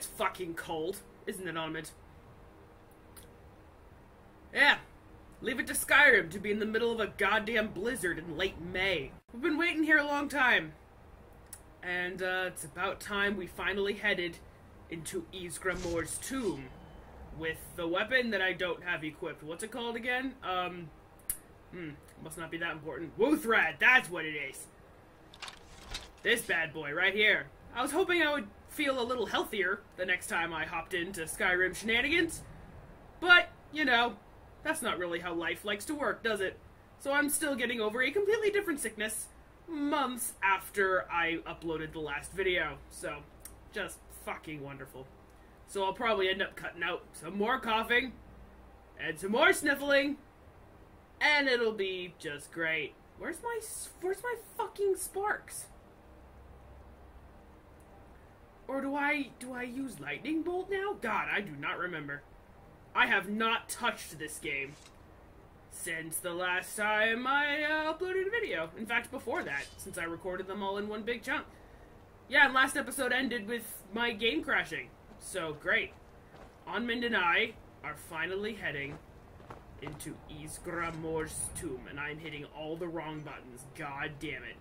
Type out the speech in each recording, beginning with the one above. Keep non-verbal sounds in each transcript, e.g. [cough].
it's fucking cold, isn't it, Onmund? Yeah. Leave it to Skyrim to be in the middle of a goddamn blizzard in late May. We've been waiting here a long time. And uh, it's about time we finally headed into Ysgramor's tomb with the weapon that I don't have equipped. What's it called again? Um, hmm, must not be that important. Wuuthrad, that's what it is. This bad boy right here. I was hoping I would feel a little healthier the next time I hopped into Skyrim shenanigans. But, you know, that's not really how life likes to work, does it? So I'm still getting over a completely different sickness months after I uploaded the last video. So, just fucking wonderful. So I'll probably end up cutting out some more coughing and some more sniffling and it'll be just great. Where's my where's my fucking sparks? Or do I do I use lightning bolt now? God, I do not remember. I have not touched this game since the last time I uh, uploaded a video. In fact, before that, since I recorded them all in one big chunk. Yeah, and last episode ended with my game crashing. So, great. Onmund and I are finally heading into Ysgramor's tomb, and I'm hitting all the wrong buttons. God damn it.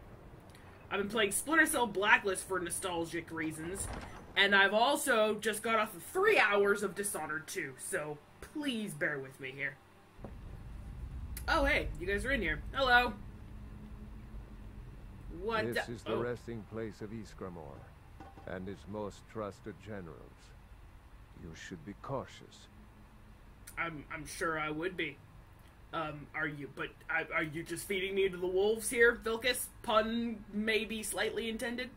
I've been playing Splinter Cell Blacklist for nostalgic reasons, and I've also just got off of three hours of Dishonored 2, so please bear with me here. Oh, hey, you guys are in here. Hello. What? This is the oh. resting place of Ysgramor and his most trusted generals. You should be cautious. I'm I'm sure I would be. Um, are you? But are you just feeding me to the wolves here, Vilkas? Pun maybe slightly intended.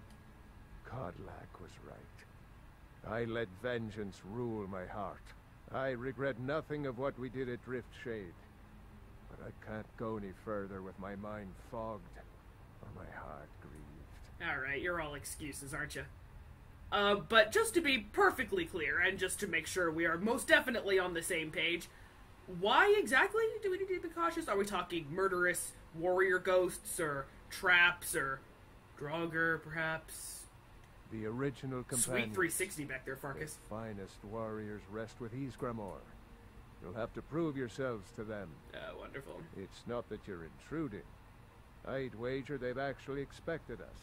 Kodlak was right. I let vengeance rule my heart. I regret nothing of what we did at Driftshade. But I can't go any further with my mind fogged or my heart grieved. Alright, you're all excuses, aren't you? Uh, but just to be perfectly clear, and just to make sure we are most definitely on the same page, why exactly do we need to be cautious? Are we talking murderous warrior ghosts, or traps, or Draugr, perhaps? The original companions. Sweet 360 back there, Farkas. The finest warriors rest with Ysgramor. You'll have to prove yourselves to them. Uh, wonderful. It's not that you're intruding. I'd wager they've actually expected us.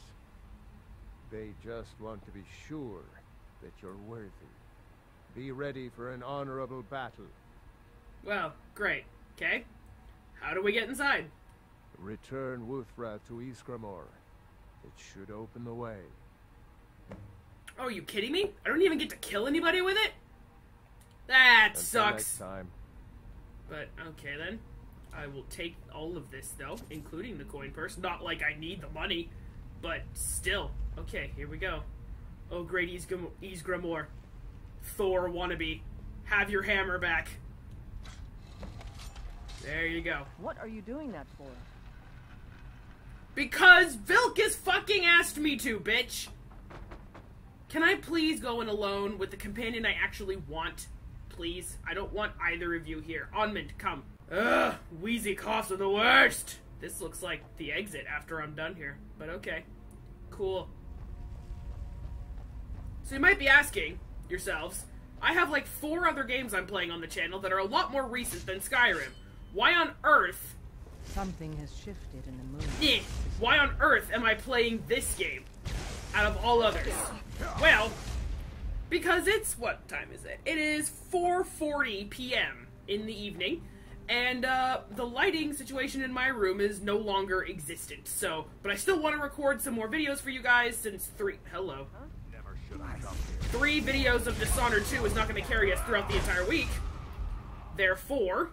They just want to be sure that you're worthy. Be ready for an honorable battle. Well, great. Okay. How do we get inside? Return Wuuthrad to Ysgramor. It should open the way. Oh, are you kidding me? I don't even get to kill anybody with it? That Until sucks. Next time. But okay then. I will take all of this though, including the coin purse. Not like I need the money, but still. Okay, here we go. Oh, great Ysgramor. Thor wannabe. Have your hammer back. There you go. What are you doing that for? Because Vilkas fucking asked me to, bitch! Can I please go in alone with the companion I actually want? Please? I don't want either of you here. Onmund, come. Ugh, wheezy coughs are the worst! This looks like the exit after I'm done here, but okay. Cool. So you might be asking yourselves, I have like four other games I'm playing on the channel that are a lot more recent than Skyrim. Why on earth? Something has shifted in the moon. Eh, why on earth am I playing this game out of all others? Well, because it's what time is it? It is 4:40 p.m. in the evening, and uh, the lighting situation in my room is no longer existent. So, but I still want to record some more videos for you guys since three. Hello. Huh? Three videos of Dishonored 2 is not going to carry us throughout the entire week. Therefore,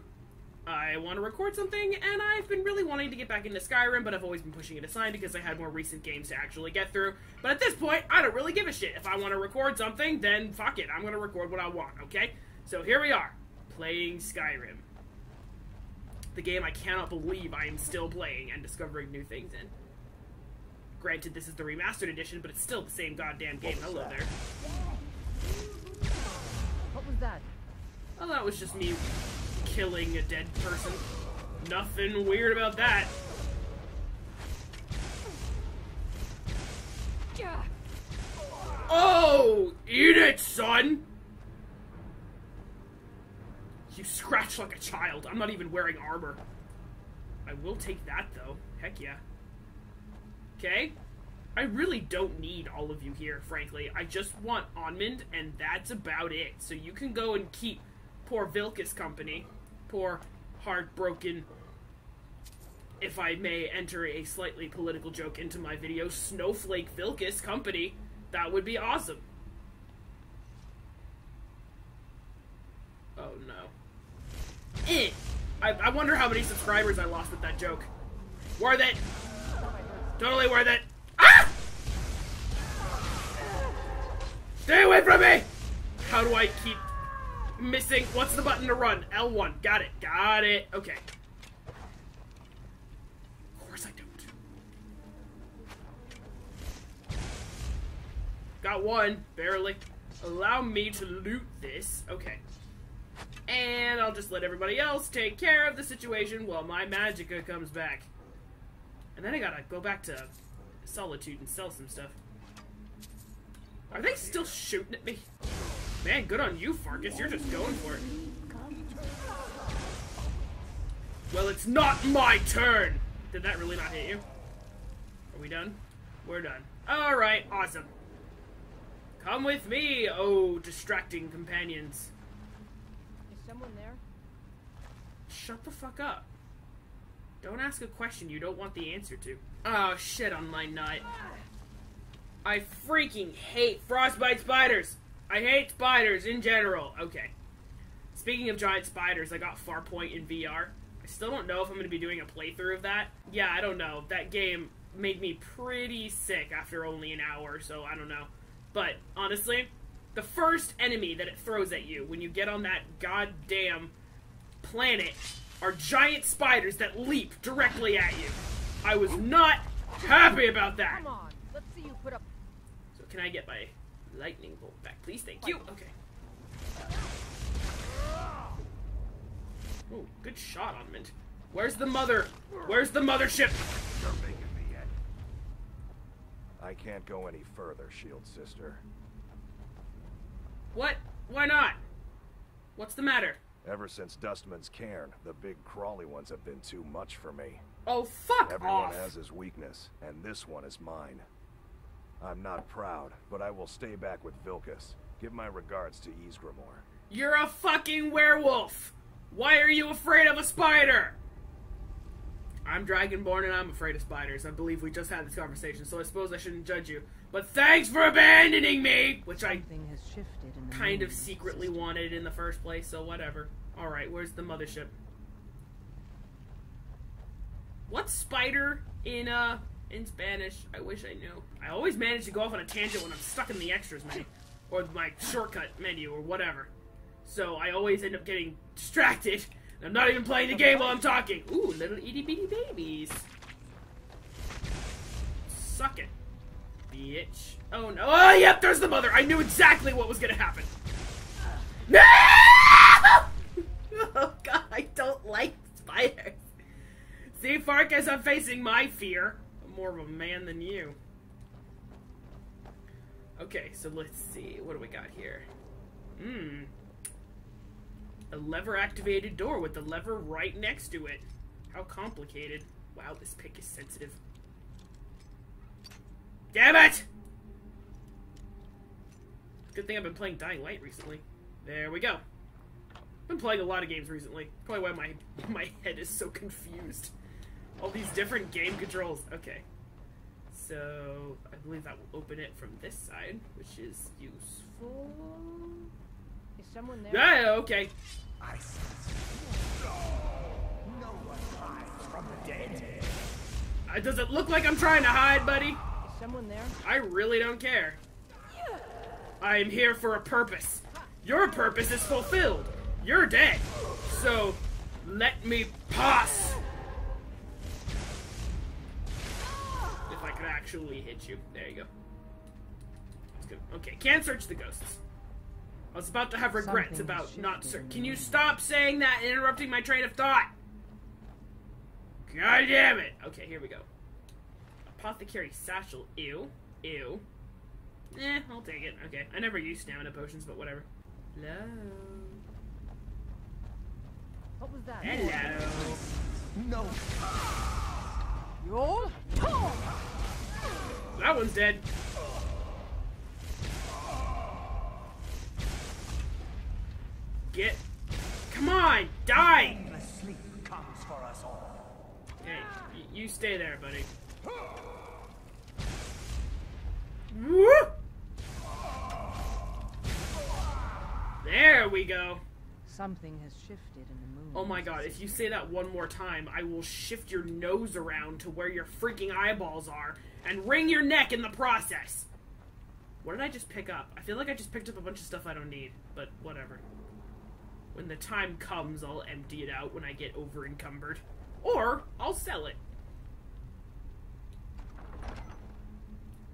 I want to record something, and I've been really wanting to get back into Skyrim, but I've always been pushing it aside because I had more recent games to actually get through. But at this point, I don't really give a shit. If I want to record something, then fuck it. I'm going to record what I want, okay? So here we are, playing Skyrim. The game I cannot believe I am still playing and discovering new things in. Granted, this is the remastered edition, but it's still the same goddamn game. Hello there. What was that? Oh, that was just me killing a dead person. Nothing weird about that. Oh! Eat it, son! You scratch like a child. I'm not even wearing armor. I will take that, though. Heck yeah. Okay? I really don't need all of you here, frankly. I just want Onmund, and that's about it. So you can go and keep poor Vilkas company. Poor, heartbroken, if I may enter a slightly political joke into my video, Snowflake Vilkas company. That would be awesome. Oh no. Eh. I, I wonder how many subscribers I lost with that joke. Worth it. Totally worth it. Ah! Stay away from me! How do I keep missing? What's the button to run? L1. Got it. Got it. Okay. Of course I don't. Got one. Barely. Allow me to loot this. Okay. And I'll just let everybody else take care of the situation while my Magicka comes back. And then I gotta go back to Solitude and sell some stuff. Are they still shooting at me? Man, good on you, Farkas. You're just going for it. Well, it's not my turn! Did that really not hit you? Are we done? We're done. Alright, awesome. Come with me, oh distracting companions. Is someone there? Shut the fuck up. Don't ask a question you don't want the answer to. Oh shit on my nut. I freaking hate frostbite spiders. I hate spiders in general. Okay. Speaking of giant spiders, I got Farpoint in VR. I still don't know if I'm going to be doing a playthrough of that. Yeah, I don't know. That game made me pretty sick after only an hour, so I don't know. But honestly, the first enemy that it throws at you when you get on that goddamn planet are giant spiders that leap directly at you. I was not happy about that. Come on, let's see you put up. So can I get my lightning bolt back, please? Thank you. Okay. Oh, good shot, Onmund. Where's the mother? Where's the mothership? You're making me yet. I can't go any further, Shield Sister. What? Why not? What's the matter? Ever since Dustman's cairn, the big crawly ones have been too much for me. Oh, fuck Everyone off. has his weakness, and this one is mine. I'm not proud, but I will stay back with Vilkas. Give my regards to Ysgramor. You're a fucking werewolf. Why are you afraid of a spider? I'm Dragonborn and I'm afraid of spiders. I believe we just had this conversation, so I suppose I shouldn't judge you. But thanks for abandoning me, which I has shifted in the kind of secretly sister. wanted in the first place, so whatever. Alright, where's the mothership? What spider in uh in Spanish? I wish I knew. I always manage to go off on a tangent when I'm stuck in the extras menu. Or my shortcut menu or whatever. So I always end up getting distracted. I'm not even playing the game while I'm talking. Ooh, little itty bitty babies. Suck it. Bitch. Oh no. Oh, yep, there's the mother. I knew exactly what was gonna happen. No! [laughs] Oh god, I don't like spiders. See, Farkas, I'm facing my fear. More of a man than you. Okay, so let's see. What do we got here? Hmm. A lever activated door with the lever right next to it. How complicated. Wow, this pick is sensitive. Damn it! Good thing I've been playing Dying Light recently. There we go. Been playing a lot of games recently. Probably why my [laughs] my head is so confused. All these different game controls. Okay. So I believe that will open it from this side, which is useful. Is someone there? Yeah, okay. I No one hides from the dead. Uh, does it look like I'm trying to hide, buddy? Is someone there? I really don't care. I am here for a purpose. Your purpose is fulfilled. You're dead. So, let me pass. If I could actually hit you. There you go. That's good. Okay, can't search the ghosts. I was about to have regrets Something about not shifted search. Can you stop saying that and interrupting my train of thought? God damn it. Okay, here we go. Apothecary satchel. Ew. Ew. Eh, I'll take it. Okay. I never use stamina potions, but whatever. Hello. What was that? Hello. No! You're That one's dead. Get. Come on! Die! The sleep comes for us all. Hey, you stay there, buddy. Woo! There we go. Something has shifted in the moon. Oh my god, if you say that one more time, I will shift your nose around to where your freaking eyeballs are and wring your neck in the process. What did I just pick up? I feel like I just picked up a bunch of stuff I don't need, but whatever. When the time comes, I'll empty it out when I get over encumbered. Or I'll sell it.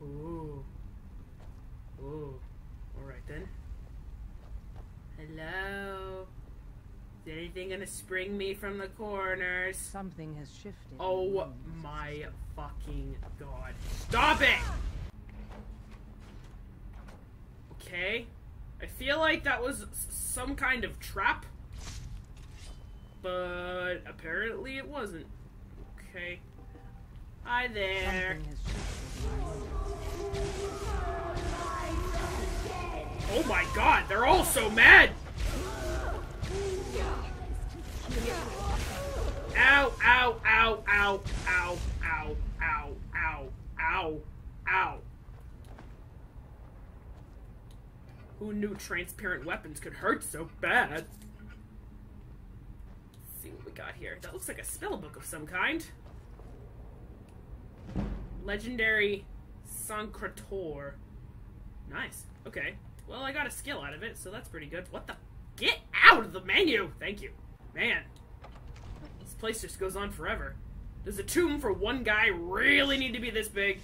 Ooh. Ooh. Alright then. Hello. Is anything gonna spring me from the corners? Something has shifted. Oh my fucking god. Stop it! Okay. I feel like that was some kind of trap. But apparently it wasn't. Okay. Hi there. Something has shifted in the moon. Oh my god, they're all so mad! Ow, ow, ow, ow, ow, ow, ow, ow, ow, ow. Who knew transparent weapons could hurt so bad? Let's see what we got here. That looks like a spell book of some kind. Legendary Sancrator. Nice. Okay. Well, I got a skill out of it, so that's pretty good. What the? Get out of the menu! Thank you. Man. This place just goes on forever. Does a tomb for one guy really need to be this big?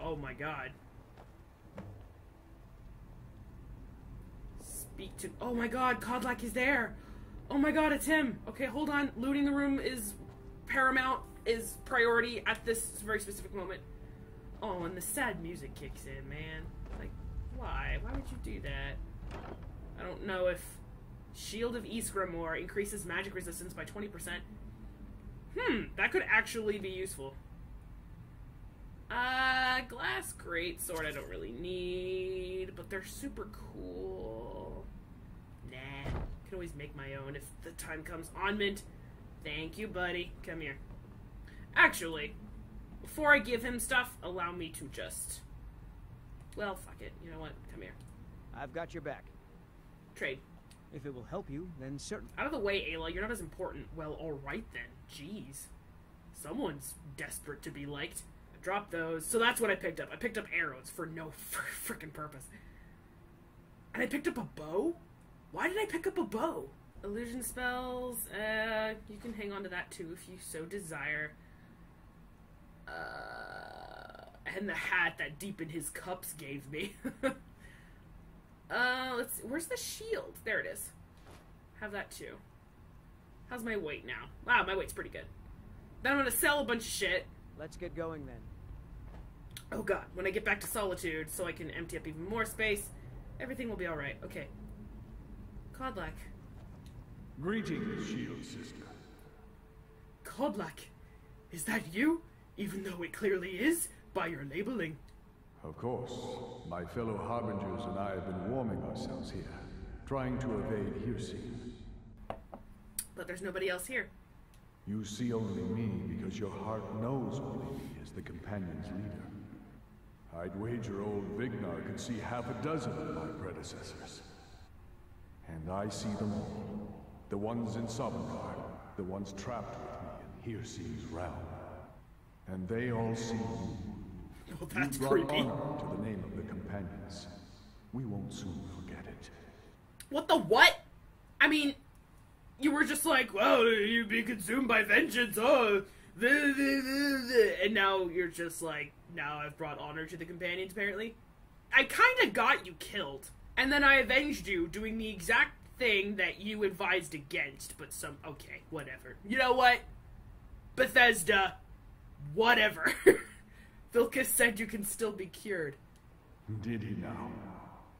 Oh my god. Speak to. Oh my god, Kodlak is there! Oh my god, it's him! Okay, hold on. Looting the room is paramount, is priority at this very specific moment. Oh, and the sad music kicks in, man. Like, why? Why would you do that? I don't know if Shield of Ysgramor increases magic resistance by 20%. Hmm, that could actually be useful. Uh, glass great sword I don't really need, but they're super cool. Nah, can always make my own if the time comes. Onmund. Thank you, buddy. Come here. Actually, before I give him stuff, allow me to just. Well, fuck it. You know what? Come here. I've got your back. Trade. If it will help you, then certainly. Out of the way, Ayla. You're not as important. Well, alright then. Jeez. Someone's desperate to be liked. I dropped those. So that's what I picked up. I picked up arrows for no [laughs] fr- frickin' purpose. And I picked up a bow? Why did I pick up a bow? Illusion spells. Uh, you can hang on to that too if you so desire. Uh, and the hat that Deep in His Cups gave me. [laughs] uh, let's see. Where's the shield? There it is. Have that too. How's my weight now? Wow, my weight's pretty good. Then I'm gonna sell a bunch of shit. Let's get going then. Oh god, when I get back to Solitude, so I can empty up even more space, everything will be alright. Okay. Kodlak. Greetings, Shield Sister. Kodlak. Is that you? Even though it clearly is, by your labeling. Of course, my fellow Harbingers and I have been warming ourselves here, trying to evade Hircine. But there's nobody else here. You see only me because your heart knows only me as the Companion's leader. I'd wager old Vignar could see half a dozen of my predecessors. And I see them all. The ones in Sovngarde, the ones trapped with me in Hircine's realm. And they all see you. Well, that's you creepy. honor to the name of the Companions. We won't soon forget it. What the what? I mean, you were just like, well, you'd be consumed by vengeance, oh. And now you're just like, now I've brought honor to the companions, apparently. I kinda got you killed. And then I avenged you, doing the exact thing that you advised against, but some. Okay, whatever. You know what? Bethesda. Whatever. [laughs] Vilkas said you can still be cured. Did he now?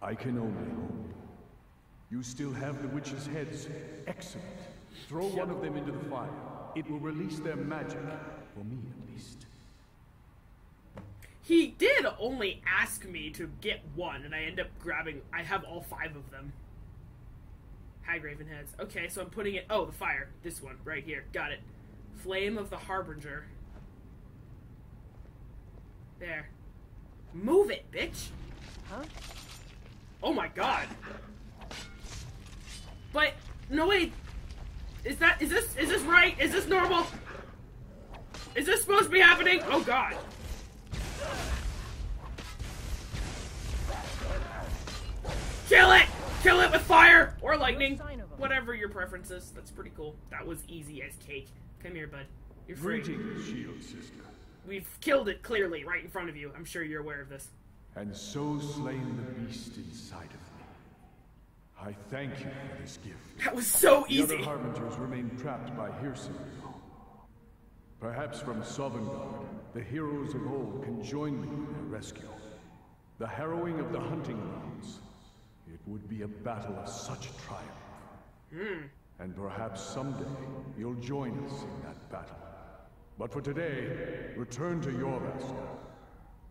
I can only hope. You still have the witches' heads. Excellent. Throw one of them into the fire. It will release their magic. For me, at least. He did only ask me to get one, and I end up grabbing. I have all five of them. Hagraven heads. Okay, so I'm putting it. Oh, the fire. This one, right here. Got it. Flame of the Harbinger. There. Move it, bitch! Huh? Oh my god. But, no wait. Is that, is this, is this right? Is this normal? Is this supposed to be happening? Oh god. Kill it! Kill it with fire! Or lightning. sign of 'em. Whatever your preference is. That's pretty cool. That was easy as cake. Come here, bud. You're free. Greetings, Shield Sister. We've killed it clearly right in front of you. I'm sure you're aware of this. And so slain the beast inside of me. I thank you for this gift. That was so The other easy. harbingers remain trapped by Hirsingil. Perhaps from Sovngarde, the heroes of old can join me in their rescue. The harrowing of the hunting grounds. It would be a battle of such triumph. Hmm. And perhaps someday you'll join us in that battle. But for today, return to Jorvaskr.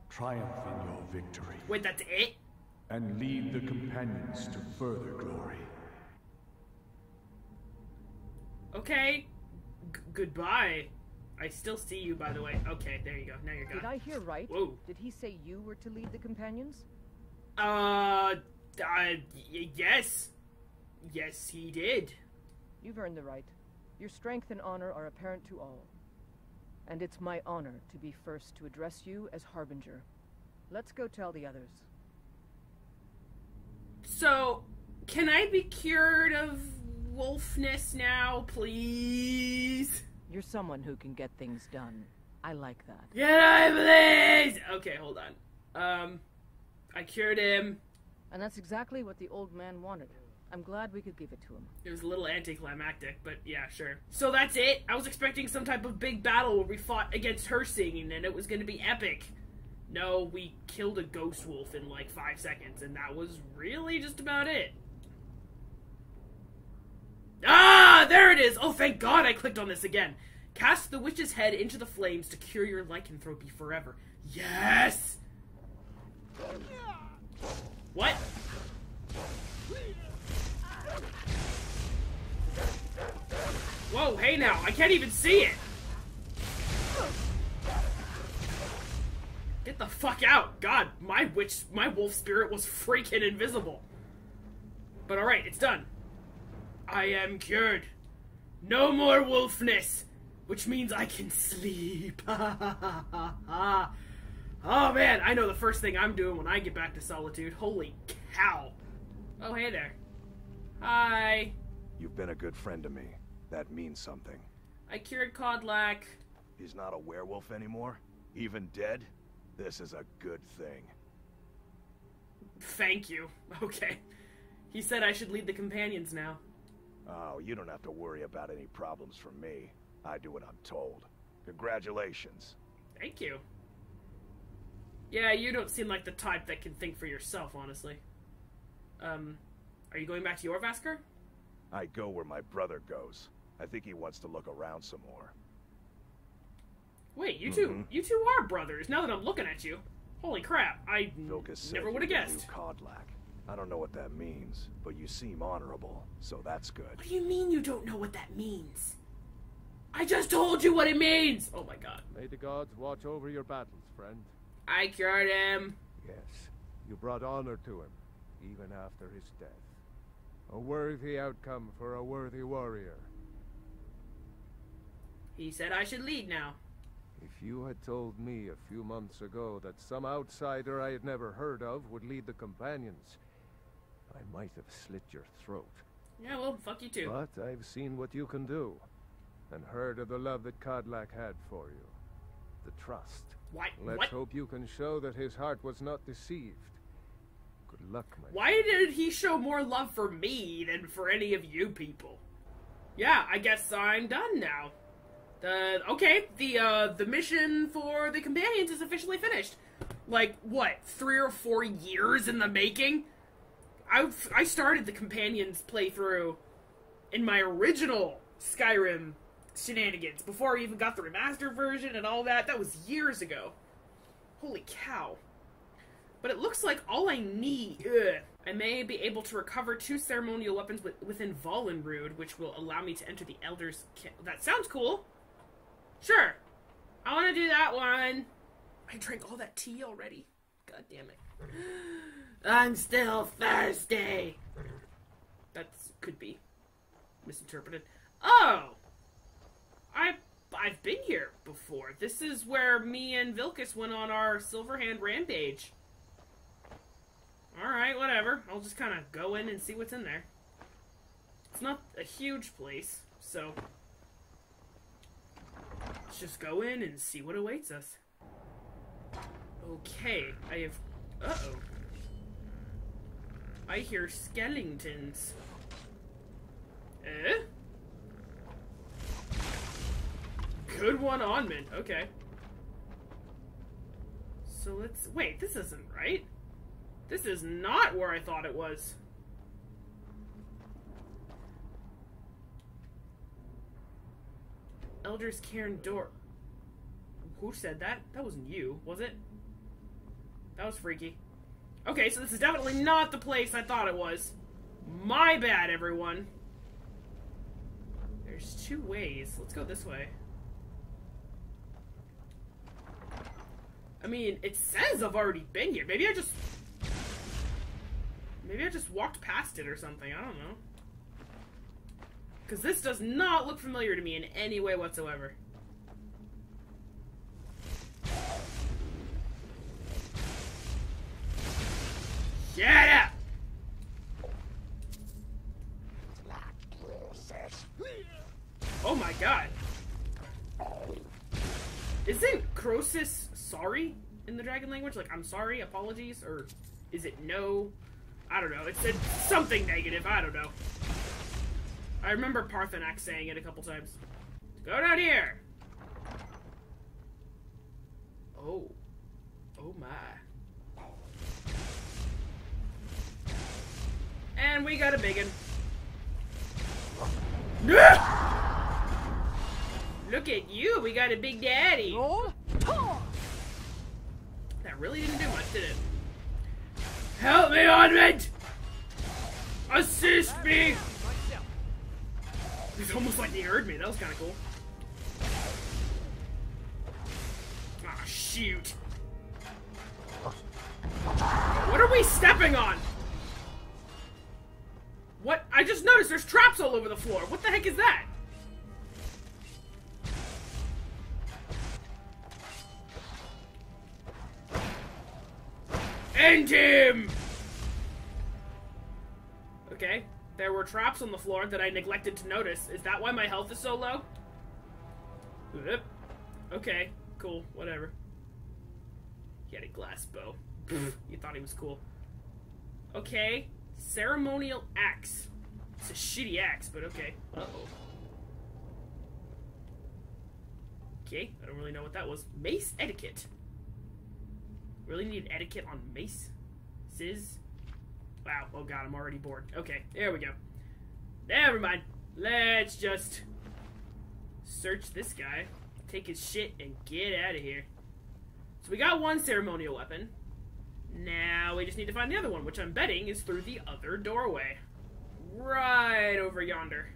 Triumph in your victory. Wait, that's it? And lead the companions to further glory. Okay. G- goodbye. I still see you, by the way. Okay, there you go. Now you're gone. Did. I hear right? Whoa. Did he say you were to lead the companions? Uh, uh, yes. Yes, he did. You've earned the right. Your strength and honor are apparent to all. And it's my honor to be first to address you as Harbinger. Let's go tell the others. So, can I be cured of wolfness now, please? You're someone who can get things done. I like that. Can I please? Okay, hold on. Um, I cured him. And that's exactly what the old man wanted. I'm glad we could give it to him. It was a little anticlimactic, but yeah, sure. So that's it. I was expecting some type of big battle where we fought against Hircine, and it was going to be epic. No, we killed a ghost wolf in like five seconds, and that was really just about it. Ah, there it is! Oh, thank God I clicked on this again. Cast the witch's head into the flames to cure your lycanthropy forever. Yes! What? Whoa, hey now, I can't even see it! Get the fuck out! God, my witch, my wolf spirit was freaking invisible. But alright, it's done. I am cured. No more wolfness, which means I can sleep. Ha ha ha Oh man, I know the first thing I'm doing when I get back to solitude. Holy cow. Oh, hey there. Hi. You've been a good friend to me. That means something. I cured Kodlak. He's not a werewolf anymore? Even dead? This is a good thing. Thank you. [laughs] Okay. He said I should lead the companions now. Oh, you don't have to worry about any problems from me. I do what I'm told. Congratulations. Thank you. Yeah, you don't seem like the type that can think for yourself, honestly. Um, are you going back to Jorvaskr? I go where my brother goes. I think he wants to look around some more. Wait, you 2 mm-hmm. you two are brothers. Now that I'm looking at you, holy crap! I Vilkas said never you would have knew guessed. Kodlak. I don't know what that means, but you seem honorable, so that's good. What do you mean you don't know what that means? I just told you what it means. Oh my god! May the gods watch over your battles, friend. I cured him. Yes, you brought honor to him, even after his death. A worthy outcome for a worthy warrior. He said I should lead now. If you had told me a few months ago that some outsider I had never heard of would lead the companions, I might have slit your throat. Yeah, well, fuck you too. But I've seen what you can do, and heard of the love that Kodlak had for you. The trust. Why? Let's what? hope you can show that his heart was not deceived. Good luck, my Why did he show more love for me than for any of you people? Yeah, I guess I'm done now. Okay, the uh the mission for the companions is officially finished. Like what, three or four years in the making? I I started the companions playthrough in my original Skyrim shenanigans before I even got the remastered version and all that. That was years ago. Holy cow! But it looks like all I need. Ugh, I may be able to recover two ceremonial weapons with, within Volunruud, which will allow me to enter the Elder's. That sounds cool. Sure. I want to do that one. I drank all that tea already. God damn it. [gasps] I'm still thirsty. That could be misinterpreted. Oh! I I've been here before. This is where me and Vilkas went on our Silverhand rampage. Alright, whatever. I'll just kind of go in and see what's in there. It's not a huge place, so let's just go in and see what awaits us. Okay, I have. Uh oh. I hear skeletons. Eh? Good one Onmund. Okay. So let's wait. This isn't right. This is not where I thought it was. Elder's Cairn door. Who said that? That wasn't you, was it? That was freaky. Okay, so this is definitely not the place I thought it was. My bad, everyone. There's two ways. Let's go this way. I mean, it says I've already been here. Maybe I just... Maybe I just walked past it or something. I don't know. Because this does not look familiar to me in any way whatsoever. Shut up! Oh my god. Isn't Krosis sorry in the dragon language? Like, I'm sorry, apologies? Or is it no? I don't know. It said something negative. I don't know. I remember Paarthurnax saying it a couple times. Go down here! Oh. Oh my. And we got a biggin. [laughs] Look at you, we got a big daddy. That really didn't do much, did it? Help me, Onmund! Assist me! It's almost like he heard me. That was kind of cool. Ah, shoot. What are we stepping on? What? I just noticed there's traps all over the floor. What the heck is that? End him! Okay. There were traps on the floor that I neglected to notice. Is that why my health is so low? Oop. Okay, cool, whatever. He had a glass bow. you thought he was cool. Okay, ceremonial axe. It's a shitty axe, but okay. Uh-oh. Okay, I don't really know what that was. Mace etiquette. Really need etiquette on mace? Sizz? Wow, oh god, I'm already bored. Okay, there we go. Never mind. Let's just search this guy, take his shit, and get out of here. So we got one ceremonial weapon. Now we just need to find the other one, which I'm betting is through the other doorway. Right over yonder.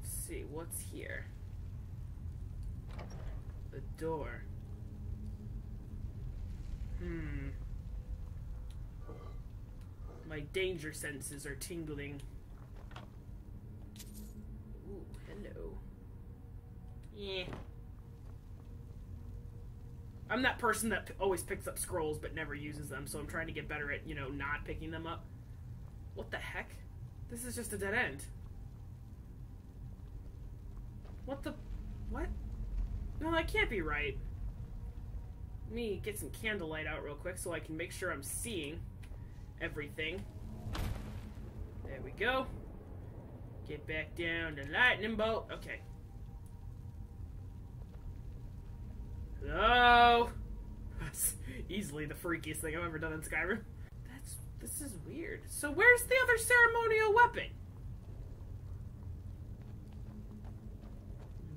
Let's see, what's here? The door. Hmm. My danger senses are tingling. Ooh, hello. Yeah. I'm that person that p- always picks up scrolls but never uses them, so I'm trying to get better at, you know, not picking them up. What the heck? This is just a dead end. What the. What? No, that can't be right. Let me get some candlelight out real quick so I can make sure I'm seeing everything. There we go. Get back down to lightning bolt. Okay. Hello? That's easily the freakiest thing I've ever done in Skyrim. That's this is weird. So where's the other ceremonial weapon?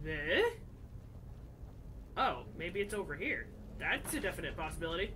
The? Oh, maybe it's over here. That's a definite possibility.